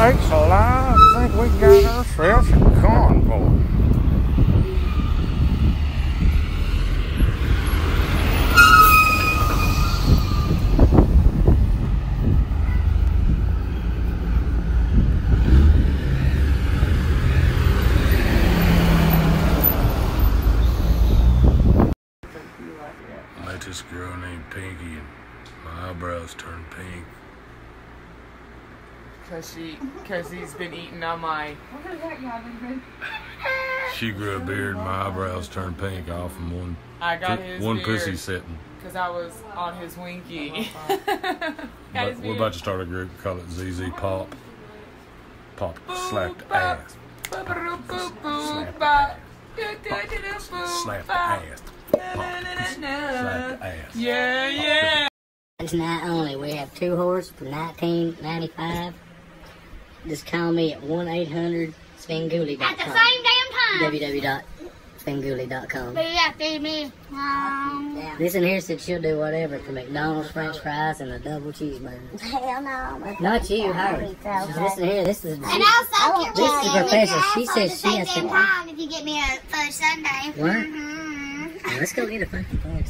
Well, I think we got ourselves a convoy. Met this girl named Pinky and my eyebrows turned pink. Cause she, cause he's been eating on my. She grew a beard, my eyebrows turned pink off from one I got his one beard pussy sitting. Cause I was on his winky. But we're about to start a group, call it ZZ Pop. Pop slapped ass. Ba-ba-doo-boo-boo, Slap ba. Do-do-do-do-boo, Slap the ba. ass. Slap the ass. Yeah, yeah. Tonight only, we have two horses for 1995. Just call me at 1 800 At the same damn time. www.spangoolie.com. But yeah, feed me. Um, This in here said she'll do whatever for McDonald's French fries and a double cheeseburger. hell no. Not you, her. Listen here, this is. And I'll suck your This is Professor. She says she has to- time if you get me a fudge sundae. What? Mhm. Let's go get a fucking fudge.